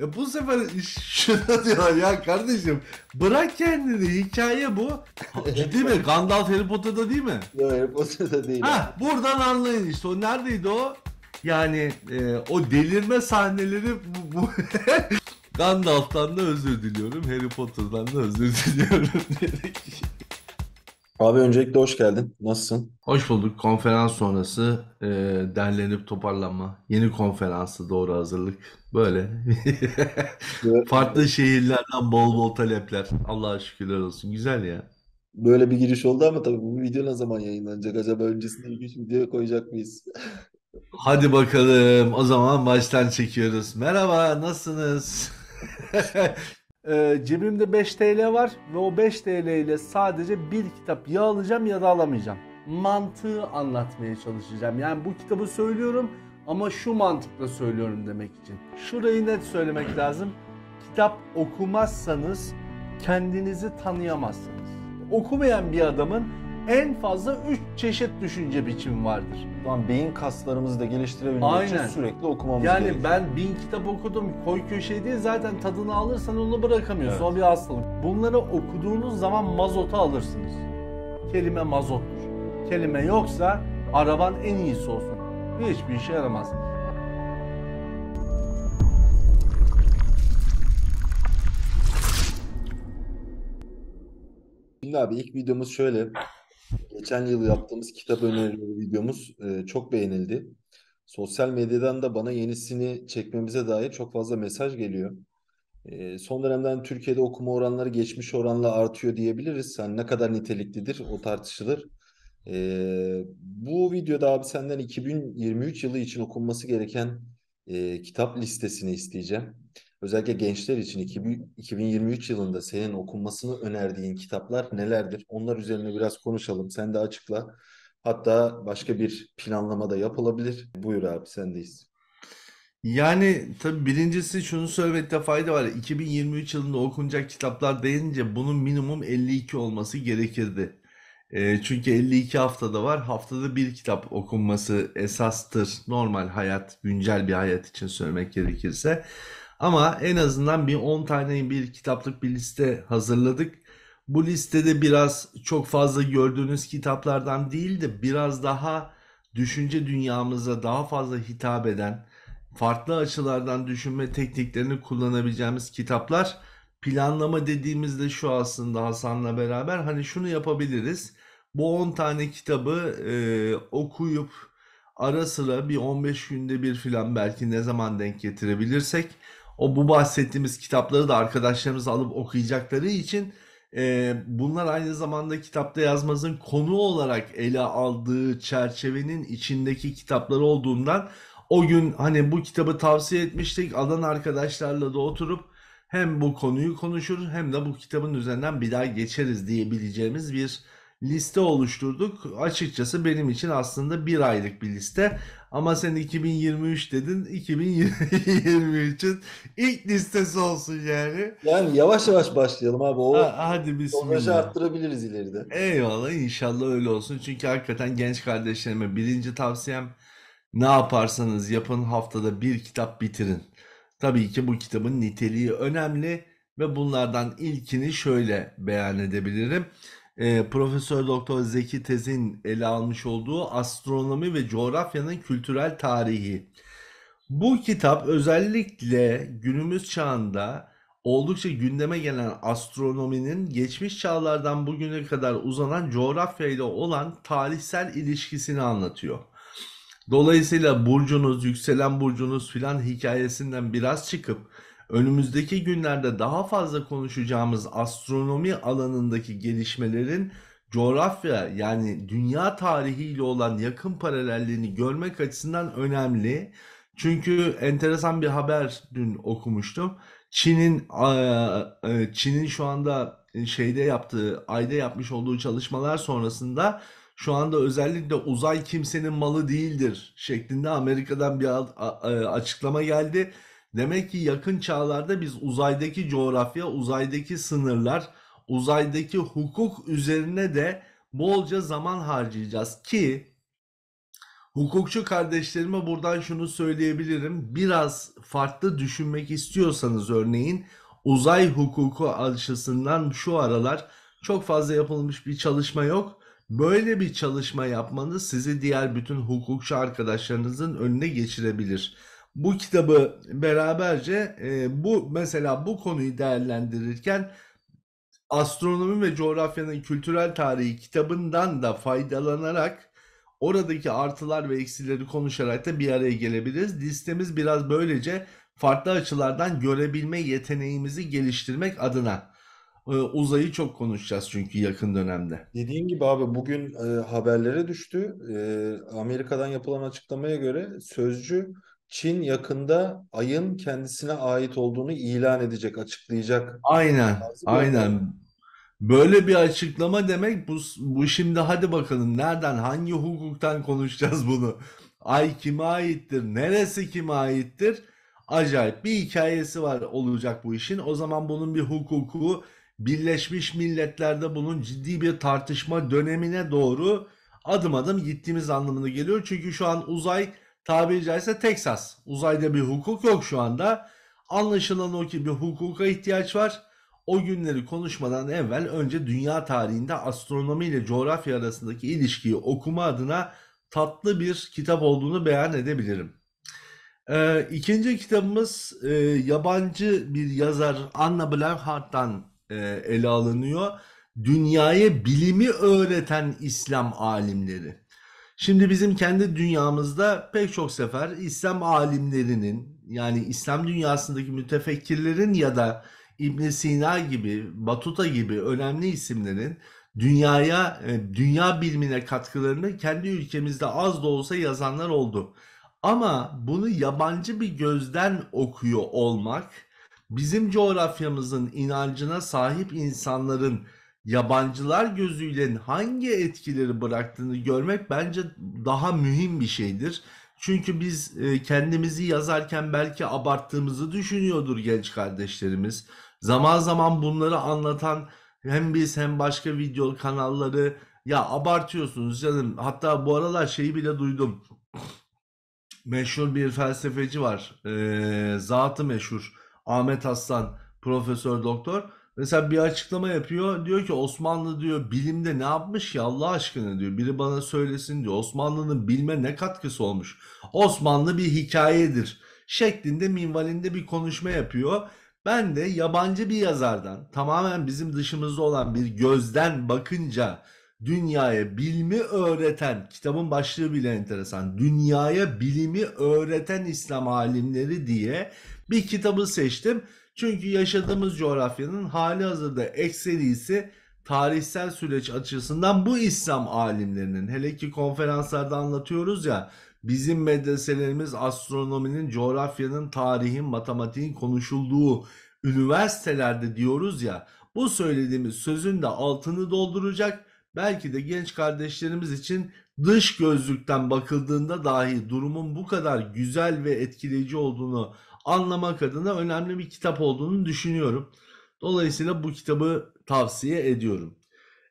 E bu sefer şuna diyorlar ya kardeşim bırak kendini hikaye bu. Ciddi mi? Gandalf Harry Potter'da değil mi? Yok Harry Potter'da değil. Ha buradan anlayın işte o neredeydi o? Yani e, o delirme sahneleri bu, bu. Gandalf'tan da özür diliyorum. Harry Potter'dan da özür diliyorum. diyerek. Abi öncelikle hoş geldin. Nasılsın? Hoş bulduk. Konferans sonrası e, derlenip toparlanma. Yeni konferansı doğru hazırlık. Böyle. Farklı şehirlerden bol bol talepler. Allah'a şükürler olsun. Güzel ya. Böyle bir giriş oldu ama tabii bu video ne zaman yayınlanacak? Acaba öncesinde ilginç video koyacak mıyız? Hadi bakalım. O zaman baştan çekiyoruz. Merhaba, nasılsınız? Ee, cebimde 5 TL var ve o 5 TL ile sadece bir kitap ya alacağım ya da alamayacağım. Mantığı anlatmaya çalışacağım. Yani bu kitabı söylüyorum ama şu mantıkla söylüyorum demek için. Şurayı net söylemek lazım. Kitap okumazsanız kendinizi tanıyamazsınız. Okumayan bir adamın en fazla 3 çeşit düşünce biçimi vardır. Şu an beyin kaslarımızı da geliştirebilmek için Aynen. sürekli okumamız Yani gerekiyor. ben bin kitap okudum koy köşeye değil zaten tadını alırsan onu bırakamıyorsun. Evet. O bir hastalık. Bunları okuduğunuz zaman mazota alırsınız. Kelime mazottur. Kelime yoksa araban en iyisi olsun. Hiçbir işe yaramaz. Şimdi abi ilk videomuz şöyle. Geçen yıl yaptığımız kitap önerileri videomuz e, çok beğenildi. Sosyal medyadan da bana yenisini çekmemize dair çok fazla mesaj geliyor. E, son dönemden Türkiye'de okuma oranları geçmiş oranla artıyor diyebiliriz. Yani ne kadar niteliklidir o tartışılır. E, bu videoda abi senden 2023 yılı için okunması gereken e, kitap listesini isteyeceğim. Özellikle gençler için 2000 2023 yılında senin okunmasını önerdiğin kitaplar nelerdir? Onlar üzerine biraz konuşalım. Sen de açıkla. Hatta başka bir planlama da yapılabilir. Buyur abi sendeyiz. Yani tabii birincisi şunu söylemekte fayda var. 2023 yılında okunacak kitaplar deyince bunun minimum 52 olması gerekirdi. E, çünkü 52 haftada var. Haftada bir kitap okunması esastır. Normal hayat, güncel bir hayat için söylemek gerekirse. Ama en azından bir 10 tane bir kitaplık bir liste hazırladık. Bu listede biraz çok fazla gördüğünüz kitaplardan değil de biraz daha düşünce dünyamıza daha fazla hitap eden, farklı açılardan düşünme tekniklerini kullanabileceğimiz kitaplar. Planlama dediğimizde şu aslında Hasan'la beraber hani şunu yapabiliriz. Bu 10 tane kitabı e, okuyup ara sıra bir 15 günde bir filan belki ne zaman denk getirebilirsek o bu bahsettiğimiz kitapları da arkadaşlarımız alıp okuyacakları için e, bunlar aynı zamanda kitapta yazmazın konu olarak ele aldığı çerçevenin içindeki kitapları olduğundan o gün hani bu kitabı tavsiye etmiştik alan arkadaşlarla da oturup hem bu konuyu konuşur hem de bu kitabın üzerinden bir daha geçeriz diyebileceğimiz bir liste oluşturduk. Açıkçası benim için aslında bir aylık bir liste. Ama sen 2023 dedin. 2023'ün ilk listesi olsun yani. Yani yavaş yavaş başlayalım abi. O Ha, hadi bismillah. arttırabiliriz ileride. Eyvallah inşallah öyle olsun. Çünkü hakikaten genç kardeşlerime birinci tavsiyem ne yaparsanız yapın haftada bir kitap bitirin. Tabii ki bu kitabın niteliği önemli ve bunlardan ilkini şöyle beyan edebilirim. Ee, Profesör Doktor Zeki Tez'in ele almış olduğu Astronomi ve Coğrafyanın Kültürel Tarihi. Bu kitap özellikle günümüz çağında oldukça gündeme gelen astronominin geçmiş çağlardan bugüne kadar uzanan coğrafya ile olan tarihsel ilişkisini anlatıyor. Dolayısıyla burcunuz, yükselen burcunuz filan hikayesinden biraz çıkıp önümüzdeki günlerde daha fazla konuşacağımız astronomi alanındaki gelişmelerin coğrafya yani dünya tarihiyle olan yakın paralelliğini görmek açısından önemli. Çünkü enteresan bir haber dün okumuştum. Çin'in e, Çin'in şu anda şeyde yaptığı, ayda yapmış olduğu çalışmalar sonrasında şu anda özellikle uzay kimsenin malı değildir şeklinde Amerika'dan bir e, açıklama geldi. Demek ki yakın çağlarda biz uzaydaki coğrafya, uzaydaki sınırlar, uzaydaki hukuk üzerine de bolca zaman harcayacağız ki Hukukçu kardeşlerime buradan şunu söyleyebilirim. Biraz farklı düşünmek istiyorsanız örneğin uzay hukuku açısından şu aralar çok fazla yapılmış bir çalışma yok. Böyle bir çalışma yapmanız sizi diğer bütün hukukçu arkadaşlarınızın önüne geçirebilir. Bu kitabı beraberce e, bu mesela bu konuyu değerlendirirken Astronomi ve Coğrafyanın Kültürel Tarihi kitabından da faydalanarak oradaki artılar ve eksileri konuşarak da bir araya gelebiliriz. Listemiz biraz böylece farklı açılardan görebilme yeteneğimizi geliştirmek adına. Ee, Uzayı çok konuşacağız çünkü yakın dönemde. Dediğin gibi abi bugün e, haberlere düştü. E, Amerika'dan yapılan açıklamaya göre sözcü Çin yakında ayın kendisine ait olduğunu ilan edecek, açıklayacak. Aynen, bir aynen. Böyle bir açıklama demek bu, bu şimdi hadi bakalım nereden, hangi hukuktan konuşacağız bunu? Ay kime aittir, neresi kime aittir? Acayip bir hikayesi var olacak bu işin. O zaman bunun bir hukuku, Birleşmiş Milletler'de bunun ciddi bir tartışma dönemine doğru adım adım gittiğimiz anlamına geliyor. Çünkü şu an uzay tabiri caizse Texas. Uzayda bir hukuk yok şu anda. Anlaşılan o ki bir hukuka ihtiyaç var. O günleri konuşmadan evvel önce dünya tarihinde astronomi ile coğrafya arasındaki ilişkiyi okuma adına tatlı bir kitap olduğunu beyan edebilirim. Ee, ikinci kitabımız e, yabancı bir yazar Anna Blanchardt'tan e, ele alınıyor. Dünyaya bilimi öğreten İslam alimleri. Şimdi bizim kendi dünyamızda pek çok sefer İslam alimlerinin yani İslam dünyasındaki mütefekkirlerin ya da İbn Sina gibi, Batuta gibi önemli isimlerin dünyaya, e, dünya bilimine katkılarını kendi ülkemizde az da olsa yazanlar oldu. Ama bunu yabancı bir gözden okuyor olmak, bizim coğrafyamızın inancına sahip insanların yabancılar gözüyle hangi etkileri bıraktığını görmek bence daha mühim bir şeydir. Çünkü biz e, kendimizi yazarken belki abarttığımızı düşünüyordur genç kardeşlerimiz. Zaman zaman bunları anlatan hem biz hem başka video kanalları ya abartıyorsunuz canım. Hatta bu aralar şeyi bile duydum. Meşhur bir felsefeci var. Ee, zatı meşhur. Ahmet Aslan, profesör doktor. Mesela bir açıklama yapıyor. Diyor ki Osmanlı diyor bilimde ne yapmış ya Allah aşkına diyor. Biri bana söylesin diyor. Osmanlı'nın bilme ne katkısı olmuş? Osmanlı bir hikayedir şeklinde minvalinde bir konuşma yapıyor. Ben de yabancı bir yazardan tamamen bizim dışımızda olan bir gözden bakınca dünyaya bilimi öğreten kitabın başlığı bile enteresan. Dünyaya bilimi öğreten İslam alimleri diye bir kitabı seçtim. Çünkü yaşadığımız coğrafyanın hali hazırda ekserisi tarihsel süreç açısından bu İslam alimlerinin hele ki konferanslarda anlatıyoruz ya bizim medreselerimiz astronominin, coğrafyanın, tarihin, matematiğin konuşulduğu üniversitelerde diyoruz ya bu söylediğimiz sözün de altını dolduracak belki de genç kardeşlerimiz için dış gözlükten bakıldığında dahi durumun bu kadar güzel ve etkileyici olduğunu anlamak adına önemli bir kitap olduğunu düşünüyorum. Dolayısıyla bu kitabı tavsiye ediyorum.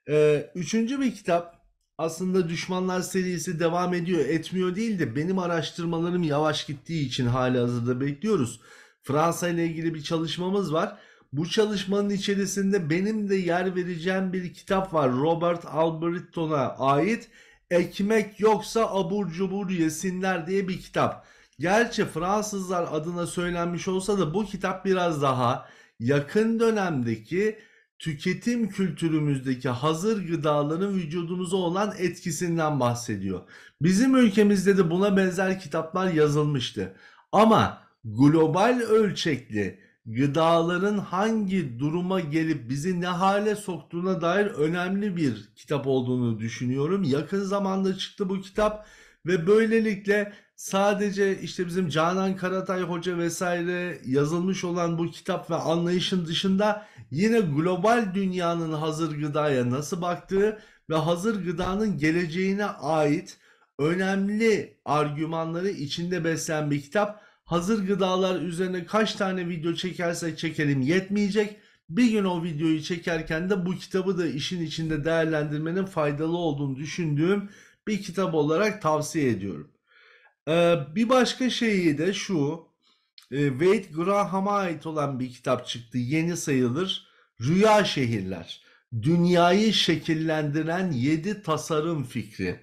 Ee, üçüncü bir kitap aslında Düşmanlar serisi devam ediyor etmiyor değil de benim araştırmalarım yavaş gittiği için hali hazırda bekliyoruz. Fransa ile ilgili bir çalışmamız var. Bu çalışmanın içerisinde benim de yer vereceğim bir kitap var. Robert Albrighton'a ait Ekmek Yoksa Abur Cubur Yesinler diye bir kitap. Gerçi Fransızlar adına söylenmiş olsa da bu kitap biraz daha yakın dönemdeki tüketim kültürümüzdeki hazır gıdaların vücudumuza olan etkisinden bahsediyor. Bizim ülkemizde de buna benzer kitaplar yazılmıştı. Ama global ölçekli gıdaların hangi duruma gelip bizi ne hale soktuğuna dair önemli bir kitap olduğunu düşünüyorum. Yakın zamanda çıktı bu kitap ve böylelikle sadece işte bizim Canan Karatay Hoca vesaire yazılmış olan bu kitap ve anlayışın dışında yine global dünyanın hazır gıdaya nasıl baktığı ve hazır gıdanın geleceğine ait önemli argümanları içinde besleyen bir kitap. Hazır gıdalar üzerine kaç tane video çekersek çekelim yetmeyecek. Bir gün o videoyu çekerken de bu kitabı da işin içinde değerlendirmenin faydalı olduğunu düşündüğüm bir kitap olarak tavsiye ediyorum. Ee, bir başka şeyi de şu. e, Wade Graham'a ait olan bir kitap çıktı. Yeni sayılır. Rüya Şehirler. Dünyayı şekillendiren 7 tasarım fikri.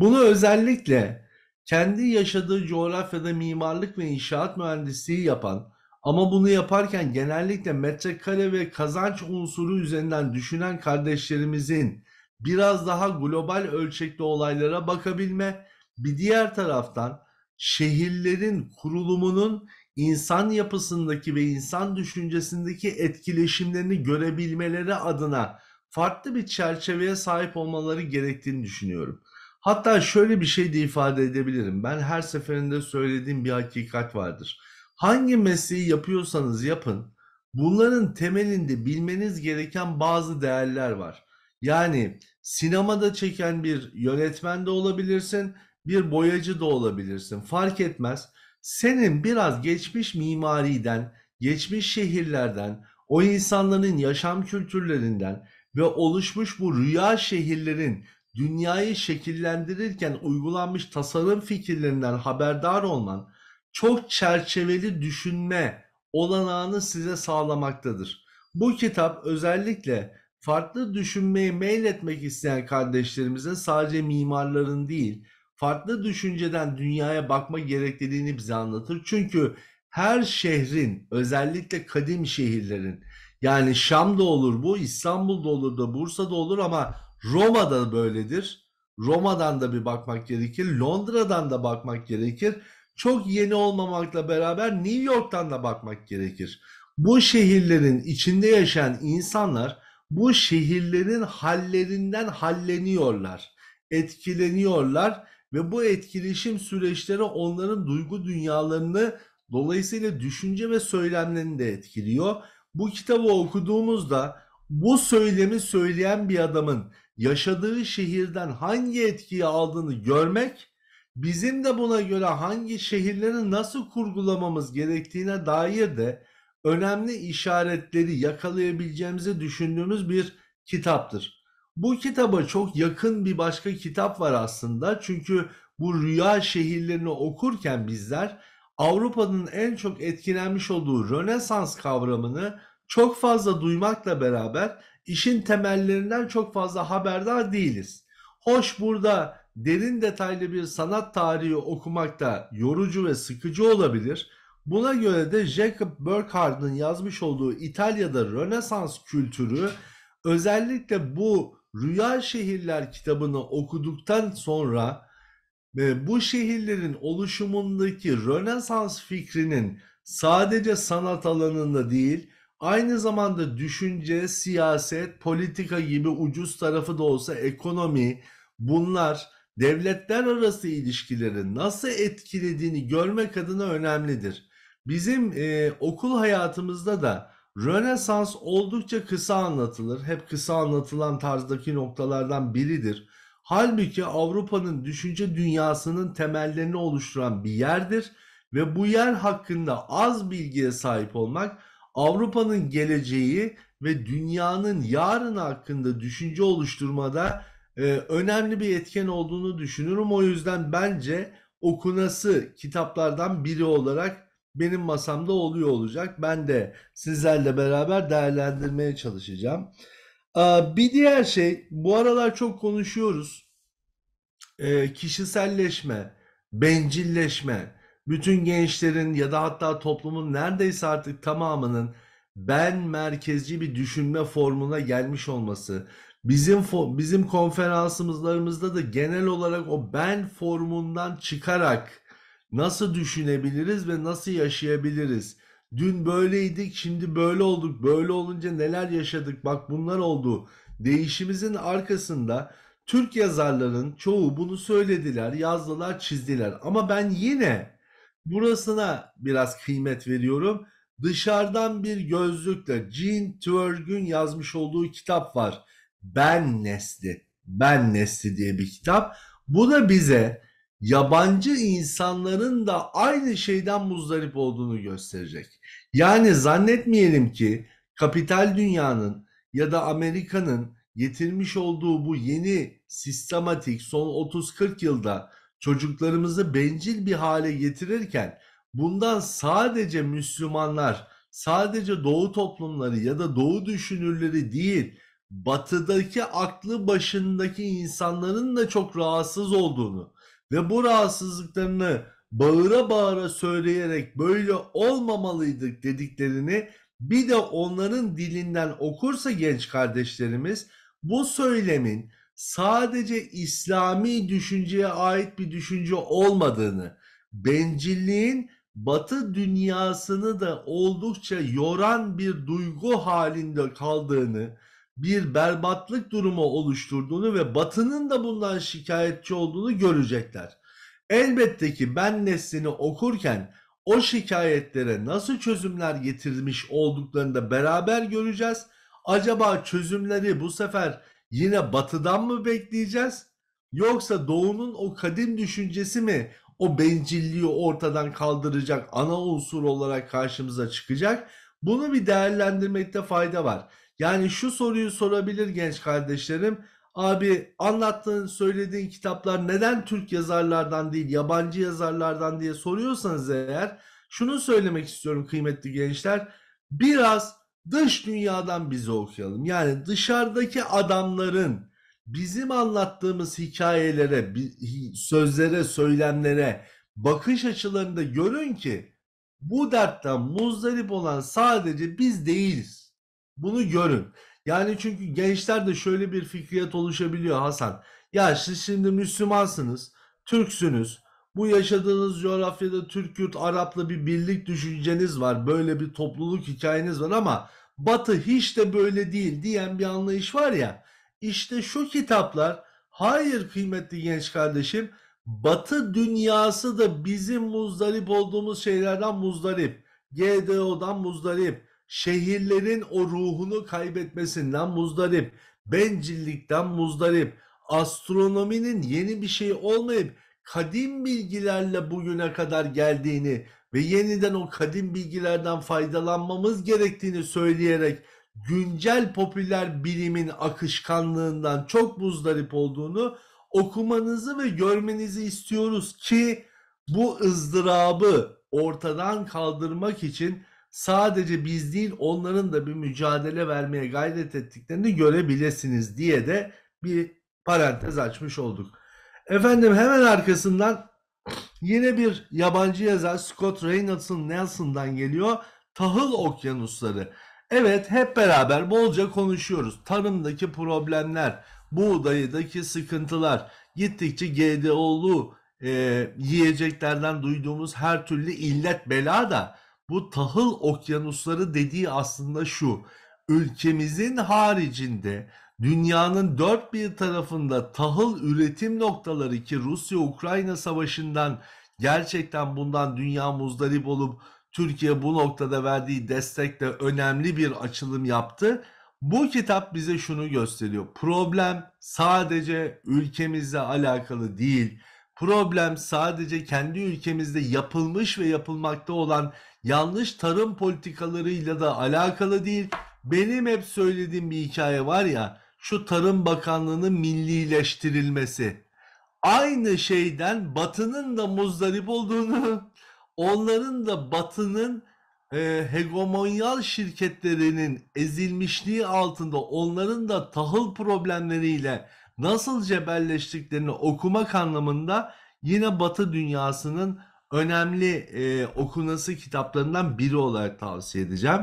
Bunu özellikle kendi yaşadığı coğrafyada mimarlık ve inşaat mühendisliği yapan ama bunu yaparken genellikle metrekare ve kazanç unsuru üzerinden düşünen kardeşlerimizin biraz daha global ölçekli olaylara bakabilme, bir diğer taraftan şehirlerin kurulumunun insan yapısındaki ve insan düşüncesindeki etkileşimlerini görebilmeleri adına farklı bir çerçeveye sahip olmaları gerektiğini düşünüyorum. Hatta şöyle bir şey de ifade edebilirim. Ben her seferinde söylediğim bir hakikat vardır. Hangi mesleği yapıyorsanız yapın, bunların temelinde bilmeniz gereken bazı değerler var. Yani sinemada çeken bir yönetmen de olabilirsin, bir boyacı da olabilirsin. Fark etmez. Senin biraz geçmiş mimariden, geçmiş şehirlerden, o insanların yaşam kültürlerinden ve oluşmuş bu rüya şehirlerin dünyayı şekillendirirken uygulanmış tasarım fikirlerinden haberdar olman çok çerçeveli düşünme olanağını size sağlamaktadır. Bu kitap özellikle farklı düşünmeye meyletmek isteyen kardeşlerimizin sadece mimarların değil, farklı düşünceden dünyaya bakma gerekliliğini bize anlatır. Çünkü her şehrin, özellikle kadim şehirlerin, yani Şam'da olur bu, İstanbul'da olur da, Bursa'da olur ama Roma'da böyledir. Roma'dan da bir bakmak gerekir. Londra'dan da bakmak gerekir. Çok yeni olmamakla beraber New York'tan da bakmak gerekir. Bu şehirlerin içinde yaşayan insanlar bu şehirlerin hallerinden halleniyorlar, etkileniyorlar ve bu etkileşim süreçleri onların duygu dünyalarını dolayısıyla düşünce ve söylemlerini de etkiliyor. Bu kitabı okuduğumuzda bu söylemi söyleyen bir adamın yaşadığı şehirden hangi etkiyi aldığını görmek, bizim de buna göre hangi şehirleri nasıl kurgulamamız gerektiğine dair de önemli işaretleri yakalayabileceğimizi düşündüğümüz bir kitaptır. Bu kitaba çok yakın bir başka kitap var aslında. Çünkü bu rüya şehirlerini okurken bizler Avrupa'nın en çok etkilenmiş olduğu Rönesans kavramını çok fazla duymakla beraber işin temellerinden çok fazla haberdar değiliz. Hoş burada derin detaylı bir sanat tarihi okumak da yorucu ve sıkıcı olabilir. Buna göre de Jacob Burckhardt'ın yazmış olduğu İtalya'da Rönesans kültürü özellikle bu Rüya Şehirler kitabını okuduktan sonra ve bu şehirlerin oluşumundaki Rönesans fikrinin sadece sanat alanında değil, aynı zamanda düşünce, siyaset, politika gibi ucuz tarafı da olsa ekonomi, bunlar devletler arası ilişkileri nasıl etkilediğini görmek adına önemlidir. Bizim e, okul hayatımızda da Rönesans oldukça kısa anlatılır. Hep kısa anlatılan tarzdaki noktalardan biridir. Halbuki Avrupa'nın düşünce dünyasının temellerini oluşturan bir yerdir ve bu yer hakkında az bilgiye sahip olmak Avrupa'nın geleceği ve dünyanın yarını hakkında düşünce oluşturmada e, önemli bir etken olduğunu düşünürüm. O yüzden bence okunası kitaplardan biri olarak benim masamda oluyor olacak. Ben de sizlerle beraber değerlendirmeye çalışacağım. Bir diğer şey bu aralar çok konuşuyoruz. Ee, kişiselleşme, bencilleşme, bütün gençlerin ya da hatta toplumun neredeyse artık tamamının ben merkezci bir düşünme formuna gelmiş olması. Bizim bizim konferansımızlarımızda da genel olarak o ben formundan çıkarak nasıl düşünebiliriz ve nasıl yaşayabiliriz? Dün böyleydik, şimdi böyle olduk. Böyle olunca neler yaşadık? Bak bunlar oldu. Değişimizin arkasında Türk yazarların çoğu bunu söylediler, yazdılar, çizdiler. Ama ben yine burasına biraz kıymet veriyorum. Dışarıdan bir gözlükle Jean Twerg'ün yazmış olduğu kitap var. Ben Nesli. Ben Nesli diye bir kitap. Bu da bize yabancı insanların da aynı şeyden muzdarip olduğunu gösterecek. Yani zannetmeyelim ki kapital dünyanın ya da Amerika'nın getirmiş olduğu bu yeni sistematik son 30-40 yılda çocuklarımızı bencil bir hale getirirken bundan sadece Müslümanlar, sadece Doğu toplumları ya da Doğu düşünürleri değil, batıdaki aklı başındaki insanların da çok rahatsız olduğunu ve bu rahatsızlıklarını bağıra bağıra söyleyerek böyle olmamalıydık dediklerini bir de onların dilinden okursa genç kardeşlerimiz bu söylemin sadece İslami düşünceye ait bir düşünce olmadığını, bencilliğin Batı dünyasını da oldukça yoran bir duygu halinde kaldığını, bir berbatlık durumu oluşturduğunu ve Batı'nın da bundan şikayetçi olduğunu görecekler. Elbette ki ben neslini okurken o şikayetlere nasıl çözümler getirmiş olduklarını da beraber göreceğiz. Acaba çözümleri bu sefer yine batıdan mı bekleyeceğiz? Yoksa doğunun o kadim düşüncesi mi o bencilliği ortadan kaldıracak ana unsur olarak karşımıza çıkacak? Bunu bir değerlendirmekte fayda var. Yani şu soruyu sorabilir genç kardeşlerim. Abi anlattığın, söylediğin kitaplar neden Türk yazarlardan değil, yabancı yazarlardan diye soruyorsanız eğer şunu söylemek istiyorum kıymetli gençler. Biraz dış dünyadan bizi okuyalım. Yani dışarıdaki adamların bizim anlattığımız hikayelere, sözlere, söylemlere bakış açılarında görün ki bu dertten muzdarip olan sadece biz değiliz. Bunu görün. Yani çünkü gençlerde şöyle bir fikriyat oluşabiliyor Hasan. Ya siz şimdi Müslümansınız, Türksünüz. Bu yaşadığınız coğrafyada Türk, Kürt, Arap'la bir birlik düşünceniz var. Böyle bir topluluk hikayeniz var ama Batı hiç de böyle değil diyen bir anlayış var ya. İşte şu kitaplar hayır kıymetli genç kardeşim Batı dünyası da bizim muzdarip olduğumuz şeylerden muzdarip. GDO'dan muzdarip. Şehirlerin o ruhunu kaybetmesinden muzdarip. Bencillikten muzdarip. Astronominin yeni bir şey olmayıp kadim bilgilerle bugüne kadar geldiğini ve yeniden o kadim bilgilerden faydalanmamız gerektiğini söyleyerek güncel popüler bilimin akışkanlığından çok muzdarip olduğunu okumanızı ve görmenizi istiyoruz ki bu ızdırabı ortadan kaldırmak için sadece biz değil onların da bir mücadele vermeye gayret ettiklerini görebilirsiniz diye de bir parantez açmış olduk. Efendim hemen arkasından yine bir yabancı yazar Scott Reynolds'ın Nelson'dan geliyor. Tahıl Okyanusları. Evet hep beraber bolca konuşuyoruz. Tarımdaki problemler, buğdayıdaki sıkıntılar, gittikçe GDO'lu e, yiyeceklerden duyduğumuz her türlü illet bela da bu tahıl okyanusları dediği aslında şu. Ülkemizin haricinde dünyanın dört bir tarafında tahıl üretim noktaları ki Rusya-Ukrayna savaşından gerçekten bundan dünya muzdarip olup Türkiye bu noktada verdiği destekle önemli bir açılım yaptı. Bu kitap bize şunu gösteriyor. Problem sadece ülkemizle alakalı değil. Problem sadece kendi ülkemizde yapılmış ve yapılmakta olan yanlış tarım politikalarıyla da alakalı değil. Benim hep söylediğim bir hikaye var ya, şu Tarım Bakanlığı'nın millileştirilmesi. Aynı şeyden Batı'nın da muzdarip olduğunu, onların da Batı'nın e, hegemonyal şirketlerinin ezilmişliği altında onların da tahıl problemleriyle nasıl cebelleştiklerini okumak anlamında yine Batı dünyasının önemli e, okunası kitaplarından biri olarak tavsiye edeceğim.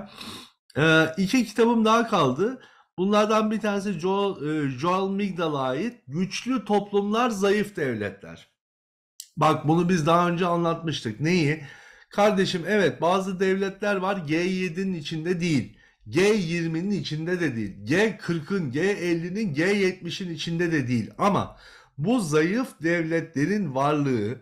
E, iki kitabım daha kaldı. Bunlardan bir tanesi Joel, e, Joel Migdal'a ait Güçlü Toplumlar Zayıf Devletler. Bak bunu biz daha önce anlatmıştık. Neyi? Kardeşim evet bazı devletler var G7'nin içinde değil. G20'nin içinde de değil. G40'ın, G50'nin, G70'in içinde de değil. Ama bu zayıf devletlerin varlığı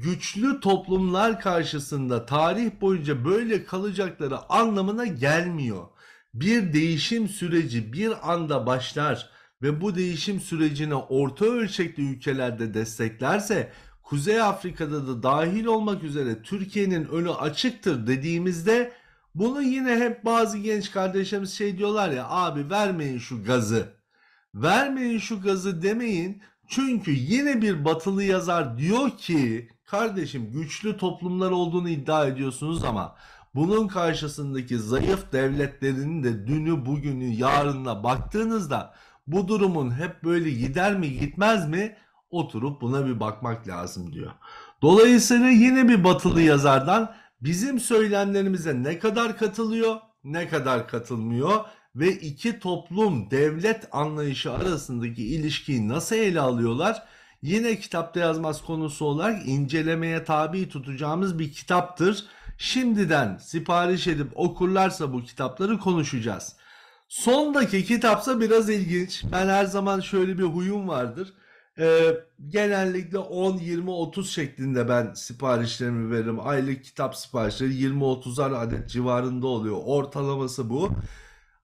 güçlü toplumlar karşısında tarih boyunca böyle kalacakları anlamına gelmiyor. Bir değişim süreci bir anda başlar ve bu değişim sürecine orta ölçekli ülkelerde desteklerse Kuzey Afrika'da da dahil olmak üzere Türkiye'nin önü açıktır dediğimizde bunu yine hep bazı genç kardeşlerimiz şey diyorlar ya abi vermeyin şu gazı. Vermeyin şu gazı demeyin. Çünkü yine bir batılı yazar diyor ki kardeşim güçlü toplumlar olduğunu iddia ediyorsunuz ama bunun karşısındaki zayıf devletlerin de dünü bugünü yarınına baktığınızda bu durumun hep böyle gider mi gitmez mi oturup buna bir bakmak lazım diyor. Dolayısıyla yine bir batılı yazardan bizim söylemlerimize ne kadar katılıyor, ne kadar katılmıyor ve iki toplum devlet anlayışı arasındaki ilişkiyi nasıl ele alıyorlar? Yine kitapta yazmaz konusu olarak incelemeye tabi tutacağımız bir kitaptır. Şimdiden sipariş edip okurlarsa bu kitapları konuşacağız. Sondaki kitapsa biraz ilginç. Ben her zaman şöyle bir huyum vardır. Ee, genellikle 10, 20, 30 şeklinde ben siparişlerimi veririm. Aylık kitap siparişleri 20-30'ar adet civarında oluyor. Ortalaması bu.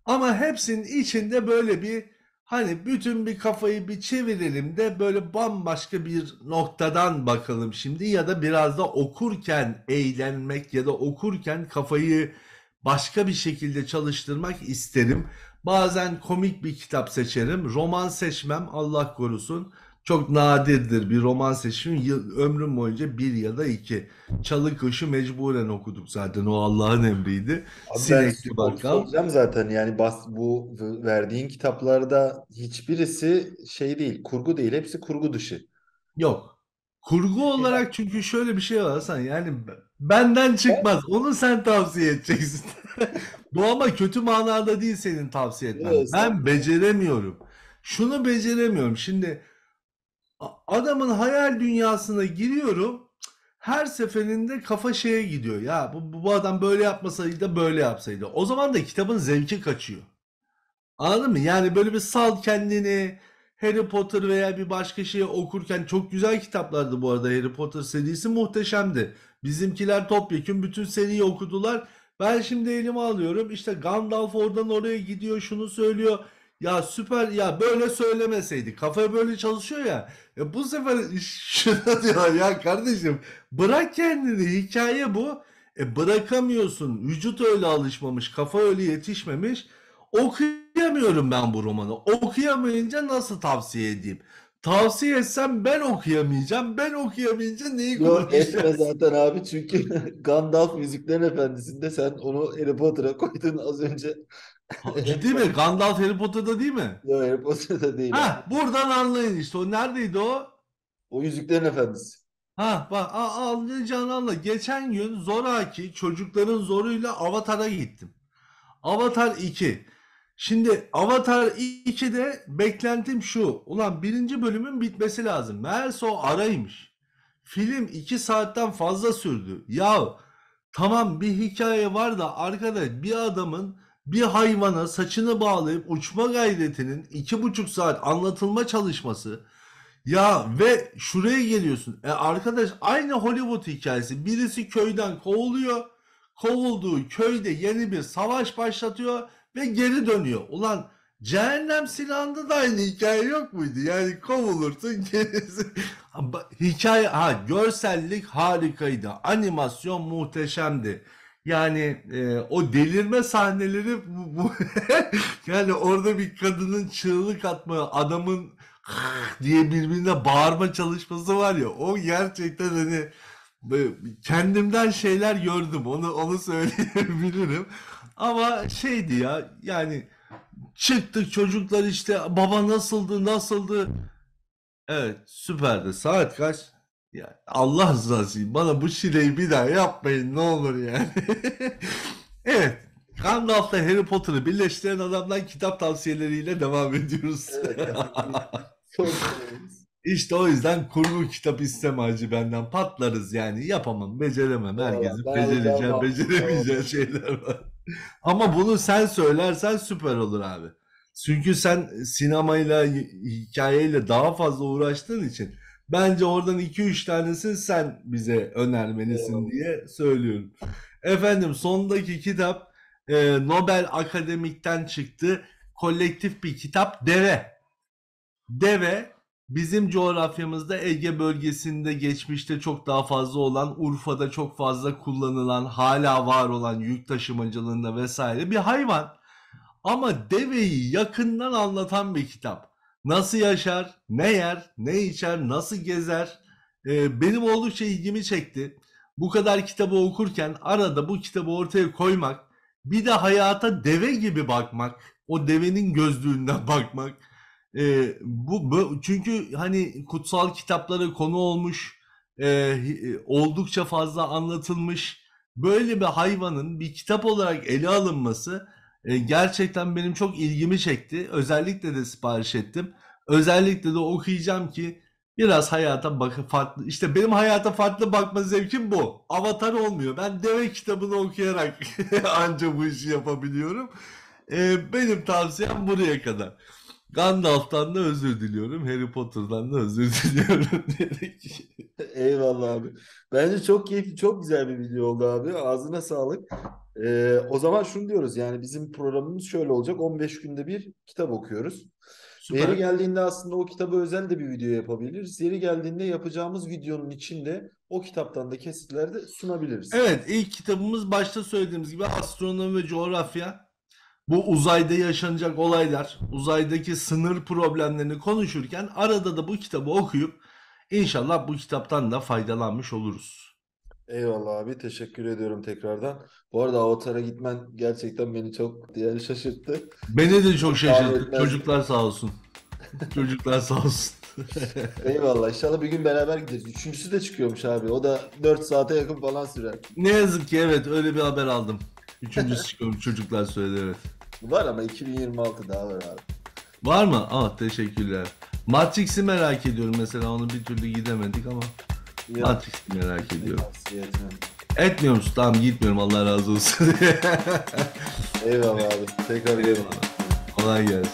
Ama hepsinin içinde böyle bir hani bütün bir kafayı bir çevirelim de böyle bambaşka bir noktadan bakalım şimdi ya da biraz da okurken eğlenmek ya da okurken kafayı başka bir şekilde çalıştırmak isterim. Bazen komik bir kitap seçerim. Roman seçmem Allah korusun. Çok nadirdir bir roman seçimim. Yıl, ömrüm boyunca bir ya da iki. Çalı Kuşu mecburen okuduk zaten. O Allah'ın emriydi. Abi Sinekli Bakkal. soracağım zaten yani bas, bu verdiğin kitaplarda hiçbirisi şey değil, kurgu değil, hepsi kurgu dışı. Yok. Kurgu olarak çünkü şöyle bir şey var Hasan yani benden çıkmaz. Onu sen tavsiye edeceksin. Bu ama kötü manada değil senin tavsiye etmen. Evet, Ben beceremiyorum. Şunu beceremiyorum. Şimdi adamın hayal dünyasına giriyorum. Her seferinde kafa şeye gidiyor. Ya bu, bu adam böyle yapmasaydı da böyle yapsaydı. O zaman da kitabın zevki kaçıyor. Anladın mı? Yani böyle bir sal kendini Harry Potter veya bir başka şeyi okurken çok güzel kitaplardı bu arada Harry Potter serisi muhteşemdi. Bizimkiler topyekun bütün seriyi okudular. Ben şimdi elime alıyorum işte Gandalf oradan oraya gidiyor şunu söylüyor. Ya süper ya böyle söylemeseydi kafa böyle çalışıyor ya. E bu sefer şuna diyor ya kardeşim bırak kendini hikaye bu. E bırakamıyorsun vücut öyle alışmamış kafa öyle yetişmemiş. Okuyamıyorum ben bu romanı. Okuyamayınca nasıl tavsiye edeyim? Tavsiye etsem ben okuyamayacağım. Ben okuyamayınca neyi Yok etme konuşacağız? zaten abi çünkü Gandalf Yüzüklerin Efendisi'nde sen onu Harry Potter'a koydun az önce. Ciddi mi? Gandalf Harry Potter'da değil mi? Yok Harry Potter'da değil Ha, buradan anlayın işte. O neredeydi o? O Yüzüklerin Efendisi. Ha bak a- anlayacağını anla. Geçen gün zoraki çocukların zoruyla Avatar'a gittim. Avatar 2. Şimdi Avatar 2'de beklentim şu. Ulan birinci bölümün bitmesi lazım. Meğerse o araymış. Film 2 saatten fazla sürdü. Ya tamam bir hikaye var da arkadaş bir adamın bir hayvana saçını bağlayıp uçma gayretinin iki buçuk saat anlatılma çalışması. Ya ve şuraya geliyorsun. E arkadaş aynı Hollywood hikayesi. Birisi köyden kovuluyor. Kovulduğu köyde yeni bir savaş başlatıyor ve geri dönüyor. Ulan Cehennem silahında da aynı hikaye yok muydu? Yani kovulursun gerisi. Hikaye ha görsellik harikaydı. Animasyon muhteşemdi. Yani e, o delirme sahneleri bu, bu yani orada bir kadının çığlık atma, adamın diye birbirine bağırma çalışması var ya o gerçekten hani kendimden şeyler gördüm onu onu söyleyebilirim. Ama şeydi ya yani çıktık çocuklar işte baba nasıldı nasıldı? Evet süperdi. Saat kaç ya Allah rızası için bana bu şileyi bir daha yapmayın ne olur yani evet Gandalf'la Harry Potter'ı birleştiren adamdan kitap tavsiyeleriyle devam ediyoruz. Evet. İşte o yüzden kurgu kitap isteme acı benden patlarız yani yapamam beceremem herkesin Vallahi ben becereceği alacağım. beceremeyeceği Tamam. şeyler var. Ama bunu sen söylersen süper olur abi. Çünkü sen sinemayla hikayeyle daha fazla uğraştığın için bence oradan 2-3 tanesini sen bize önermelisin diye söylüyorum. Efendim sondaki kitap e, Nobel Akademik'ten çıktı. Kolektif bir kitap Deve. Deve bizim coğrafyamızda Ege bölgesinde geçmişte çok daha fazla olan, Urfa'da çok fazla kullanılan, hala var olan yük taşımacılığında vesaire bir hayvan. Ama deveyi yakından anlatan bir kitap. Nasıl yaşar, ne yer, ne içer, nasıl gezer. Ee, benim oldukça ilgimi çekti. Bu kadar kitabı okurken arada bu kitabı ortaya koymak, bir de hayata deve gibi bakmak, o devenin gözlüğünden bakmak. Ee, bu, bu çünkü hani kutsal kitaplara konu olmuş, e, hi- oldukça fazla anlatılmış. Böyle bir hayvanın bir kitap olarak ele alınması e, gerçekten benim çok ilgimi çekti. Özellikle de sipariş ettim. Özellikle de okuyacağım ki biraz hayata bak farklı. İşte benim hayata farklı bakma zevkim bu. Avatar olmuyor. Ben deve kitabını okuyarak anca bu işi yapabiliyorum. E, benim tavsiyem buraya kadar. Gandalf'tan da özür diliyorum. Harry Potter'dan da özür diliyorum. diyerek. Eyvallah abi. Bence çok keyifli, çok güzel bir video oldu abi. Ağzına sağlık. Ee, o zaman şunu diyoruz yani bizim programımız şöyle olacak. 15 günde bir kitap okuyoruz. Yeri Süper. geldiğinde aslında o kitaba özel de bir video yapabiliriz. Yeri geldiğinde yapacağımız videonun içinde o kitaptan da kesitler de sunabiliriz. Evet, ilk kitabımız başta söylediğimiz gibi astronomi ve coğrafya. Bu uzayda yaşanacak olaylar, uzaydaki sınır problemlerini konuşurken arada da bu kitabı okuyup inşallah bu kitaptan da faydalanmış oluruz. Eyvallah abi. Teşekkür ediyorum tekrardan. Bu arada Avatar'a gitmen gerçekten beni çok yani şaşırttı. Beni de çok şaşırttı. Çocuklar sağ olsun. Çocuklar sağ olsun. Eyvallah. İnşallah bir gün beraber gideriz. Üçüncüsü de çıkıyormuş abi. O da 4 saate yakın falan sürer. Ne yazık ki evet öyle bir haber aldım. Üçüncüsü çıkıyor çocuklar söyledi evet. Var ama 2026 daha var abi. Var mı? Ah teşekkürler. Matrix'i merak ediyorum mesela onu bir türlü gidemedik ama Ya, Matrix'i merak ediyorum. tavsiye etmem. Etmiyor musun? Tamam gitmiyorum Allah razı olsun. Eyvallah abi. Tekrar görüşürüz. Kolay gelsin.